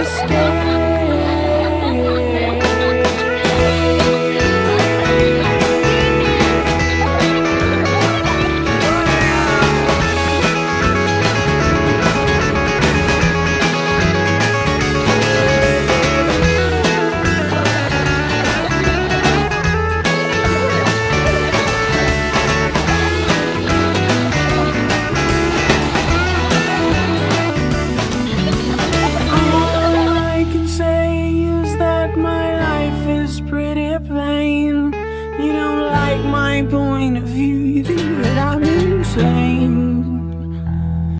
escape. You don't like my point of view,